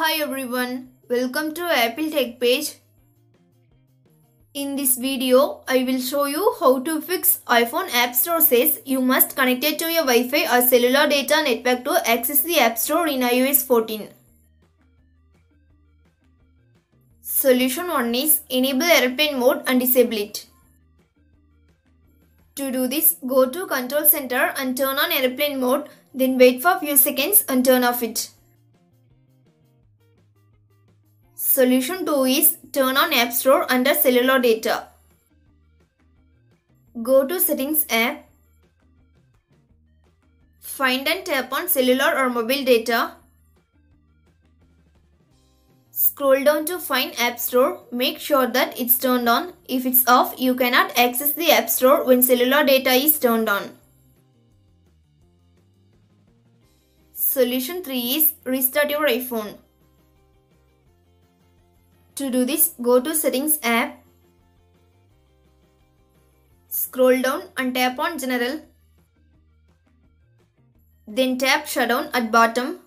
Hi everyone, welcome to Apple TechPage. In this video, I will show you how to fix iPhone App Store says you must connect it to your Wi-Fi or cellular data network to access the App Store in iOS 14. Solution 1 is enable airplane mode and disable it. To do this, go to control center and turn on airplane mode, then wait for a few seconds and turn off it. Solution 2 is turn on App Store under cellular data. Go to settings app. Find and tap on cellular or mobile data. Scroll down to find App Store. Make sure that it's turned on. If it's off, you cannot access the App Store when cellular data is turned on. Solution 3 is restart your iPhone. To do this, go to Settings app. Scroll down and tap on General. Then tap Shutdown at bottom.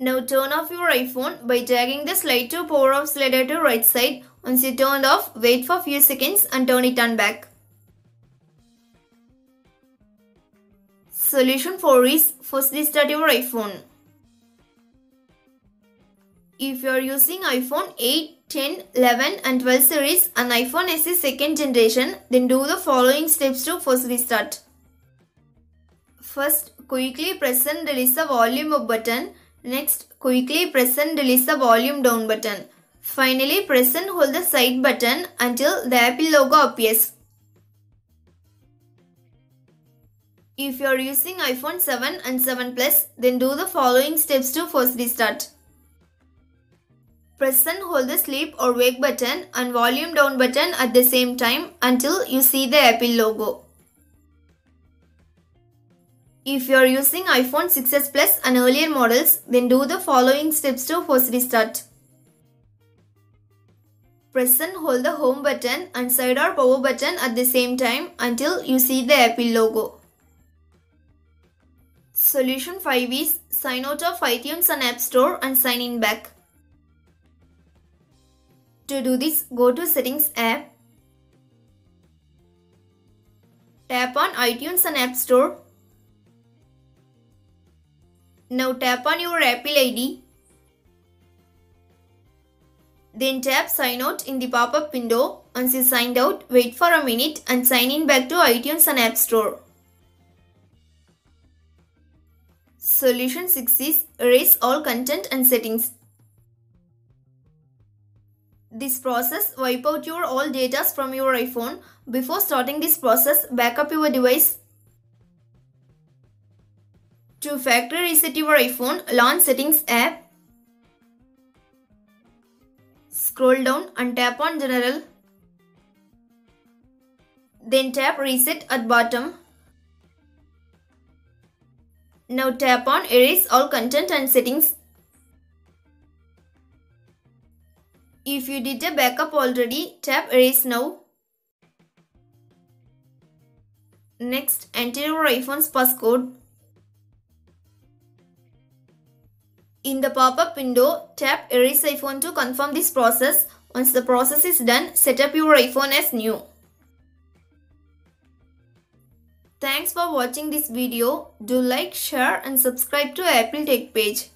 Now turn off your iPhone by dragging the slide to power off slider to right side. Once you turned off, wait for few seconds and turn it on back. Solution 4 is force restart your iPhone. If you are using iPhone 8, 10, 11 and 12 series and iPhone SE second generation, then do the following steps to force restart. First, quickly press and release the volume up button. Next, quickly press and release the volume down button. Finally, press and hold the side button until the Apple logo appears. If you are using iPhone 7 and 7 Plus, then do the following steps to force restart. Press and hold the sleep or wake button and volume down button at the same time until you see the Apple logo. If you are using iPhone 6s Plus and earlier models, then do the following steps to force restart. Press and hold the home button and side or power button at the same time until you see the Apple logo. Solution 5 is sign out of iTunes and App Store and sign in back. To do this, go to Settings app. Tap on iTunes and App Store. Now tap on your Apple ID. Then tap Sign Out in the pop-up window. Once you signed out, wait for a minute and sign in back to iTunes and App Store. Solution 6 is Erase all content and settings. This process wipe out your all data from your iPhone. Before starting this process, backup your device. To factory reset your iPhone, launch Settings app. Scroll down and tap on General. Then tap Reset at bottom. Now tap on Erase all content and settings. If you did a backup already, tap Erase now. Next, enter your iPhone's passcode. In the pop-up window, tap Erase iPhone to confirm this process. Once the process is done, set up your iPhone as new. Thanks for watching this video. Do like, share and subscribe to Apple TechPage.